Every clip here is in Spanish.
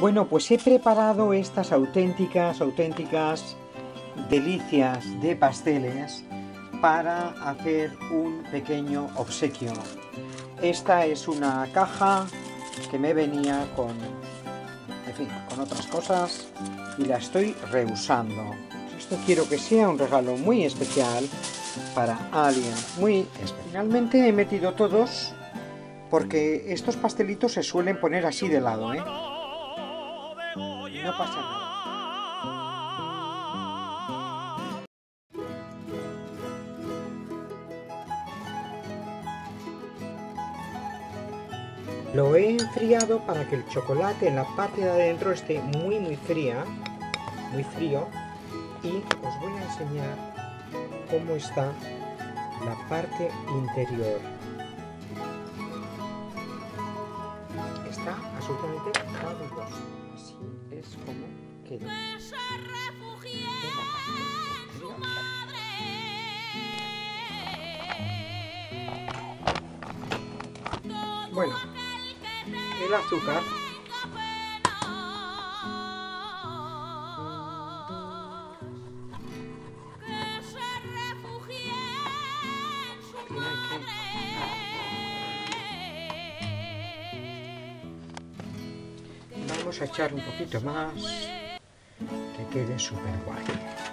Bueno, pues he preparado estas auténticas, auténticas delicias de pasteles para hacer un pequeño obsequio. Esta es una caja que me venía con, en fin, con otras cosas y la estoy reusando. Esto quiero que sea un regalo muy especial para alguien muy especial. Finalmente he metido todos porque estos pastelitos se suelen poner así de lado, ¿eh? Lo he enfriado para que el chocolate en la parte de adentro esté muy muy fría, muy frío. Y os voy a enseñar cómo está la parte interior. Bueno, el azúcar Vamos a echar un poquito más que quede súper guay.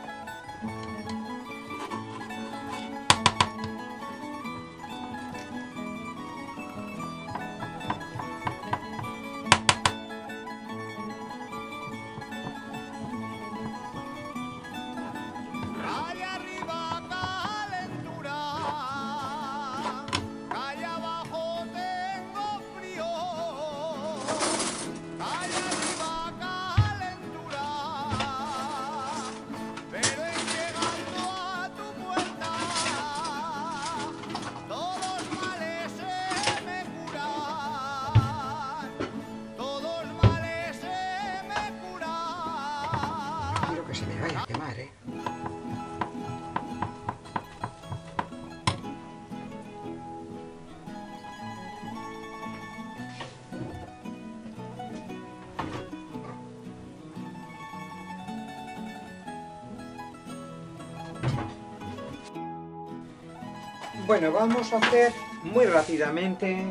Bueno, vamos a hacer muy rápidamente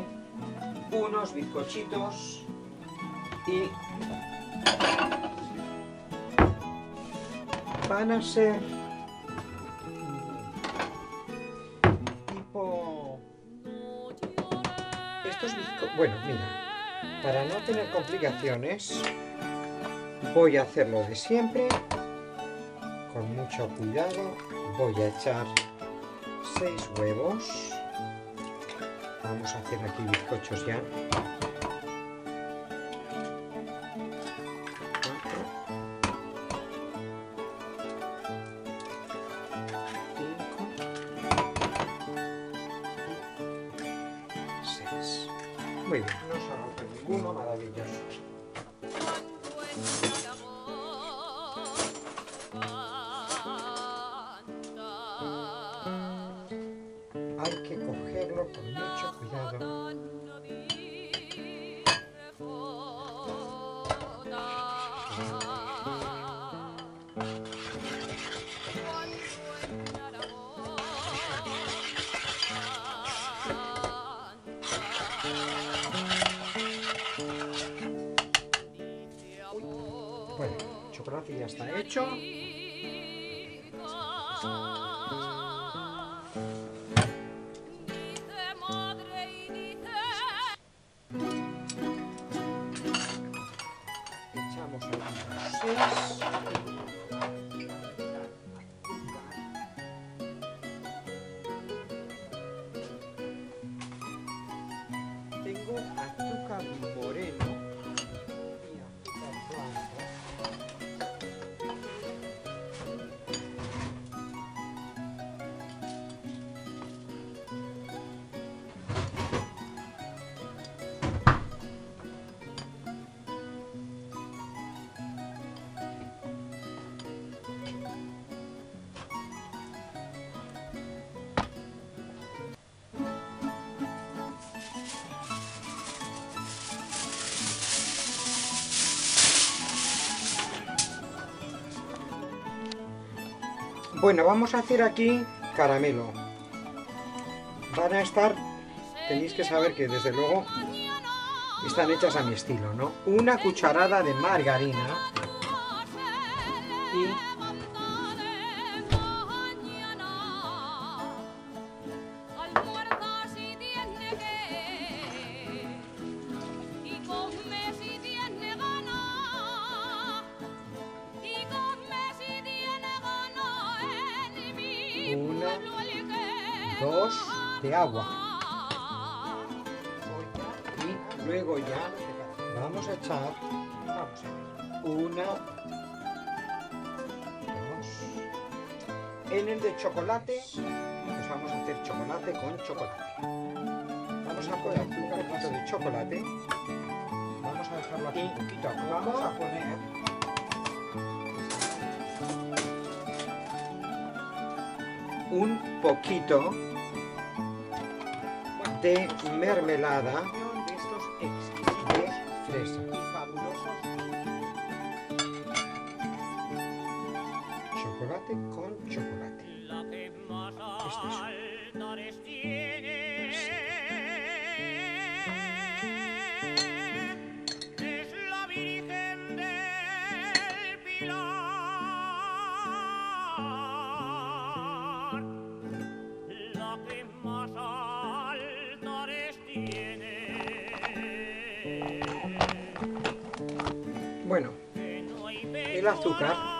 unos bizcochitos y van a ser tipo estos bizco- bueno mira para no tener complicaciones voy a hacerlo de siempre. Con mucho cuidado voy a echar seis huevos vamos a hacer aquí bizcochos ya Cuatro. cinco, seis. Muy bien, no se rompe ninguno, maravilloso. El chocolate ya está hecho. Echamos seis. Tengo azúcar moreno y azúcar blanco. Bueno, vamos a hacer aquí caramelo. Van a estar, tenéis que saber que desde luego están hechas a mi estilo, ¿no? Una cucharada de margarina y de agua. Y luego ya vamos a echar una, dos. En el de chocolate, pues vamos a hacer chocolate con chocolate. Vamos a poner un poquito de chocolate. Vamos a dejarlo aquí un poquito. Vamos a poner un poquito de mermelada. De estos exquisitos de fresa. y fabulosos. Chocolate con chocolate. Este es el azúcar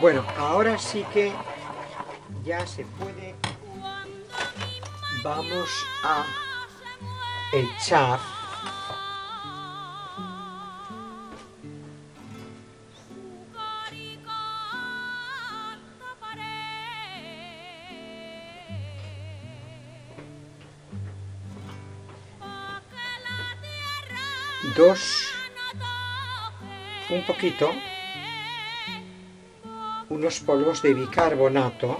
Bueno, ahora sí que ya se puede. Vamos a echar dos, un poquito, unos polvos de bicarbonato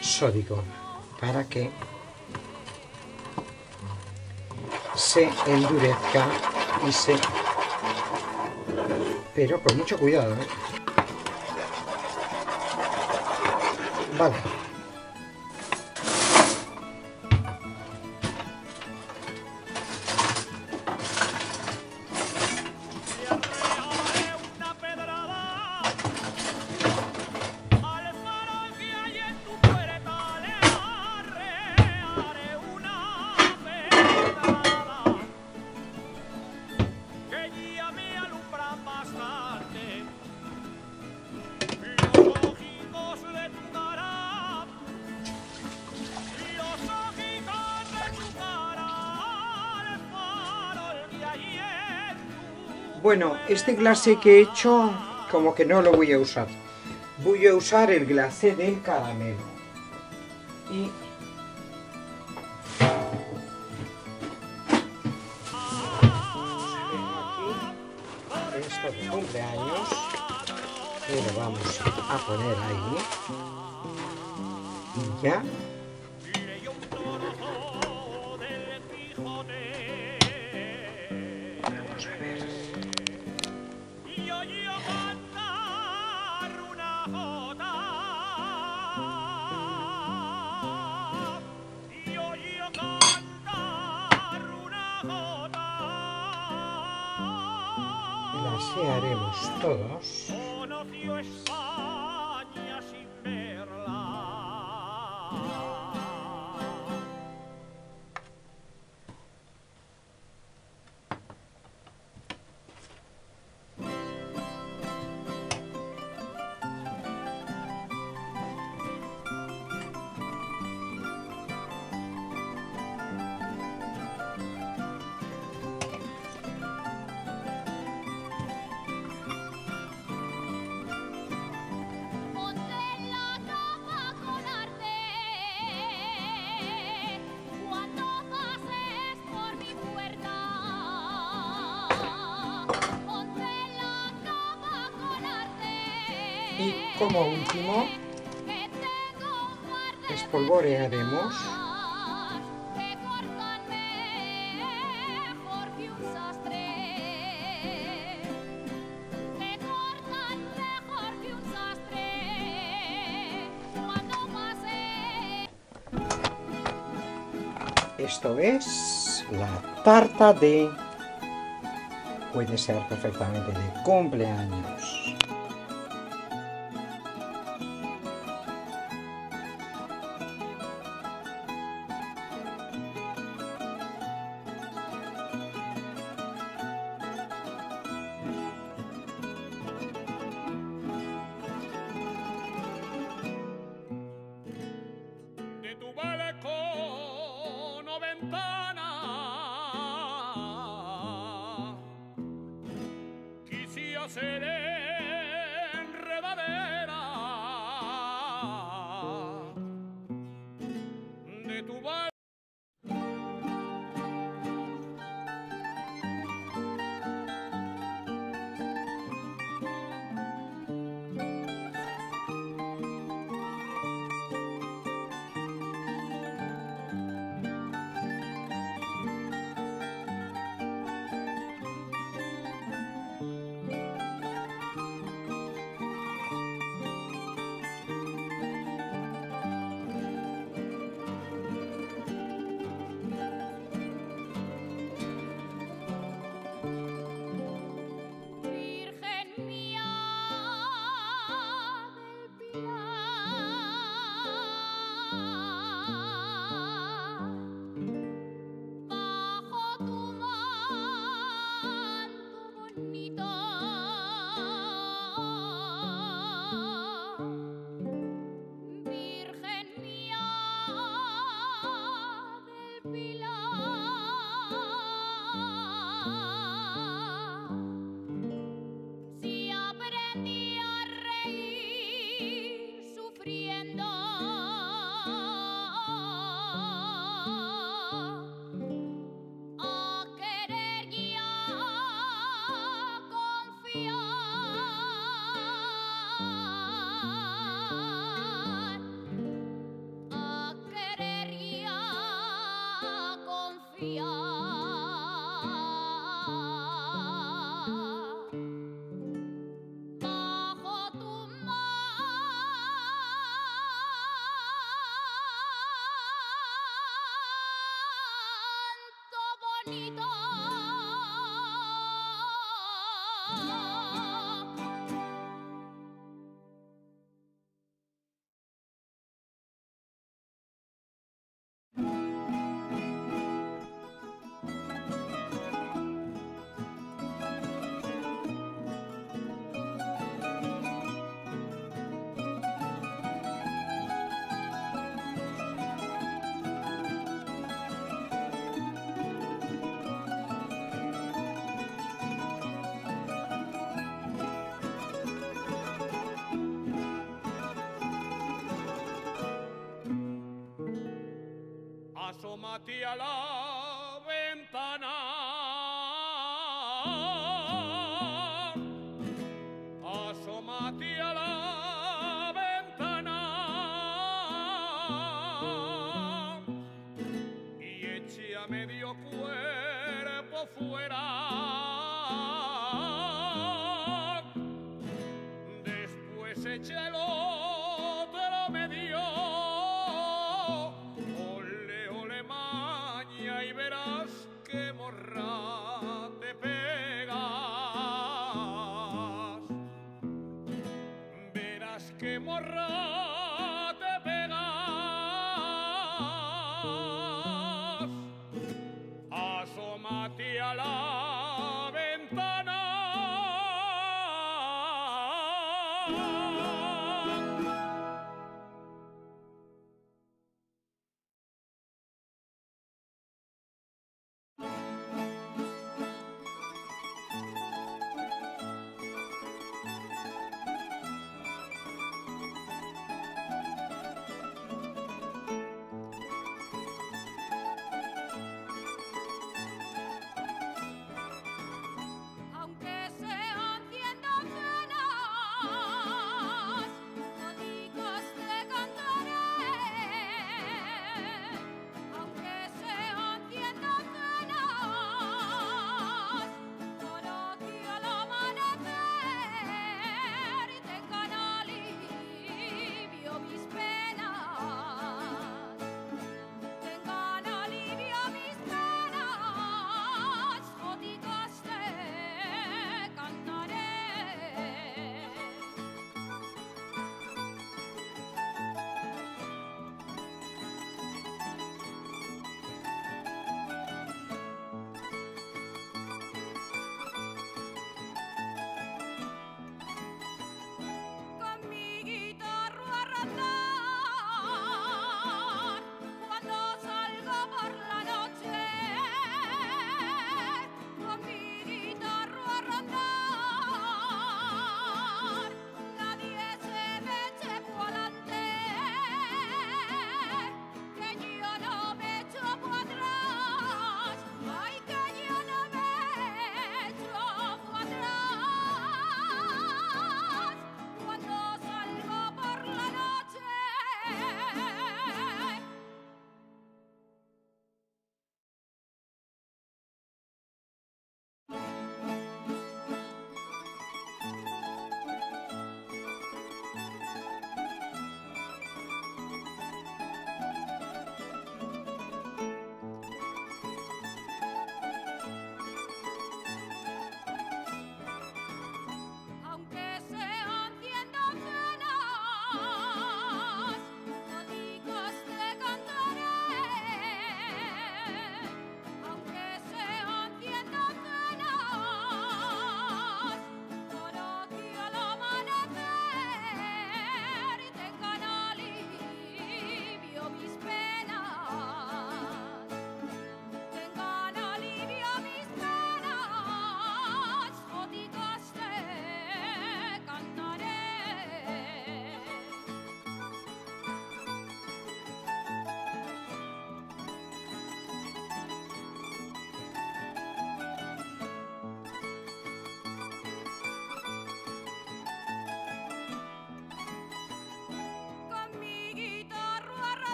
sódico para que se endurezca y se... Pero con mucho cuidado, ¿eh? Vale. Bueno, este glacé que he hecho, como que no lo voy a usar. Voy a usar el glacé del caramelo. Y... Aquí, esto de cumpleaños, que lo vamos a poner ahí. Y ya. Glasearemos todos. como último espolvorearemos Esto es la tarta de... Puede ser perfectamente de cumpleaños. ti alabo.